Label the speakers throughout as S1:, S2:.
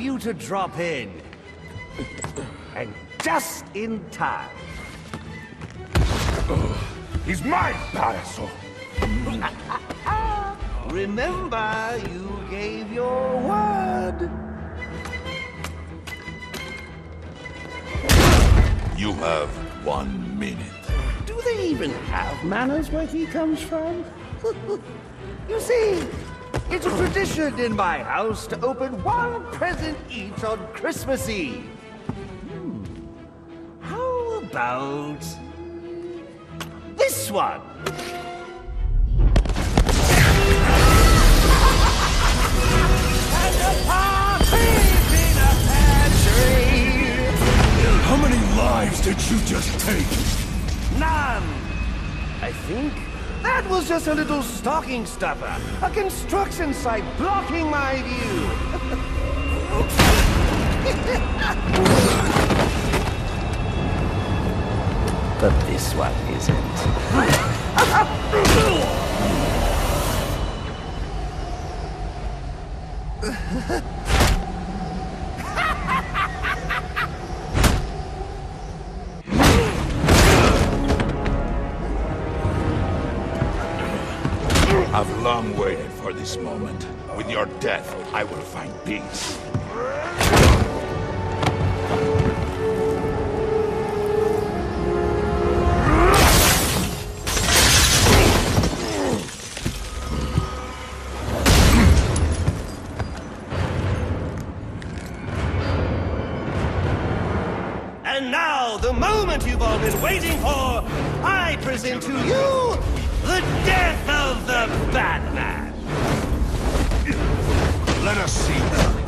S1: to drop in. And just in time.
S2: He's mine, Payaso.
S1: Remember, you gave your word.
S2: You have one minute.
S1: Do they even have manners where he comes from? you see, it's a tradition in my house to open one present each on Christmas Eve. Hmm. How about this one? And a partridge in a pear tree.
S2: How many lives did you just take?
S1: None! I think that was just a little stocking stuffer. A construction site blocking my view. but this one isn't.
S2: long waited for this moment. With your death, I will find peace.
S1: And now, the moment you've all been waiting for, I present to you the death of the Batman.
S2: Let us see.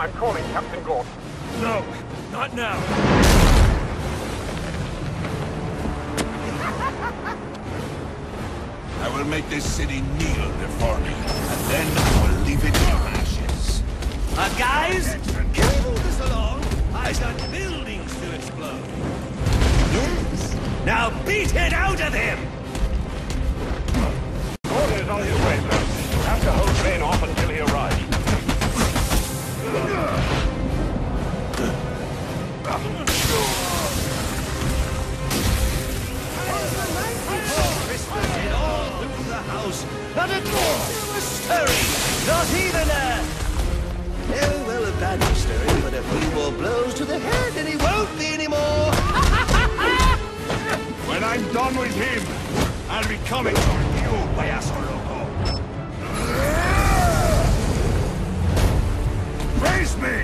S3: I'm calling Captain Gordon.
S4: No, not now.
S2: I will make this city kneel before me, and then I will leave it in ashes.
S1: Uh, guys, can we move this along? I've got buildings to explode. Yes. Now beat it out of him!
S3: Gordon is on his way, sir. To
S1: the head and he won't be anymore.
S2: When I'm done with him, I'll be coming for you, Payaso Loco. Raise me!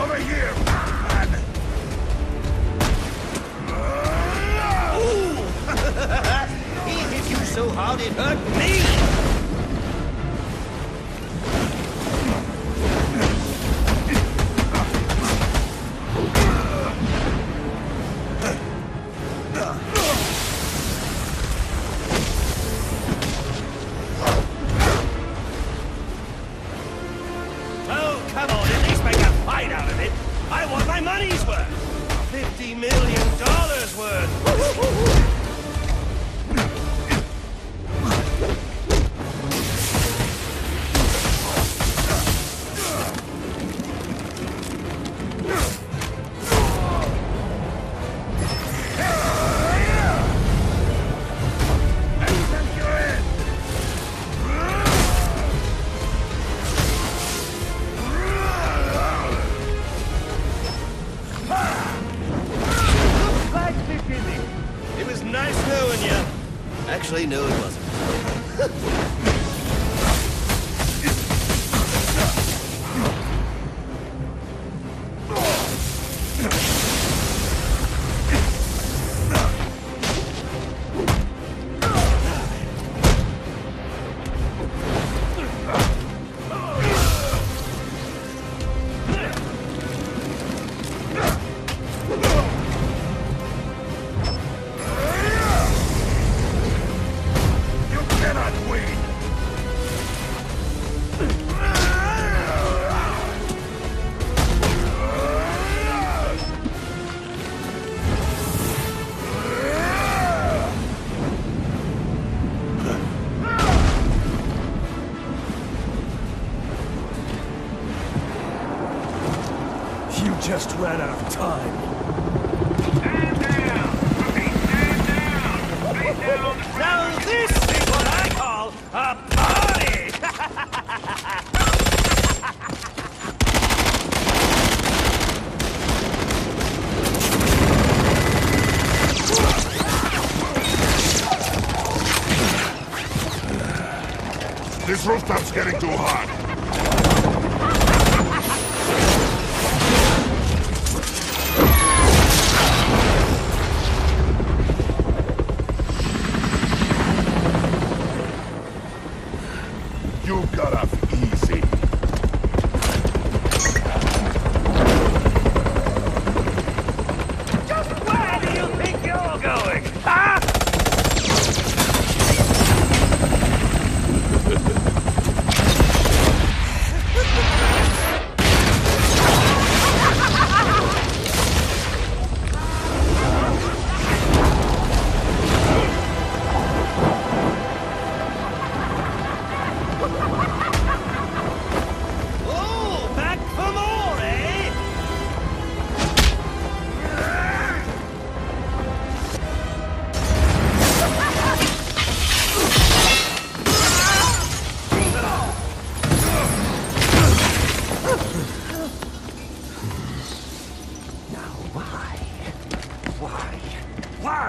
S2: Over here, man!
S1: he hit you so hard it hurt me.
S4: Actually, no, it wasn't. just ran out of time. Now this is what I call a party!
S2: This rooftop's getting too hot.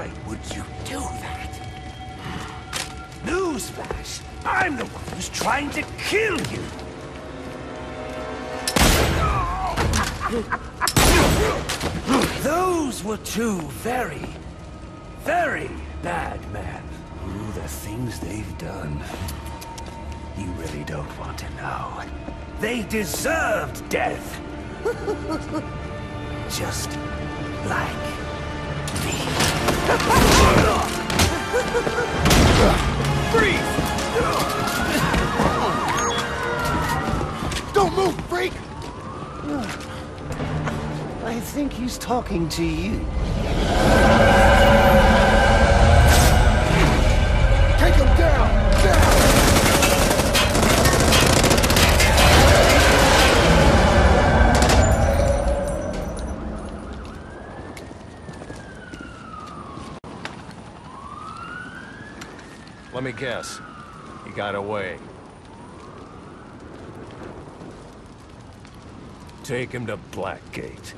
S1: Why would you do that? Newsflash! I'm the one who's trying to kill you! Those were two very, very bad men. Ooh, the things they've done. You really don't want to know. They deserved death. Just like me. Don't move, freak! I think he's talking to you.
S4: Let me guess. He got away. Take him to Blackgate.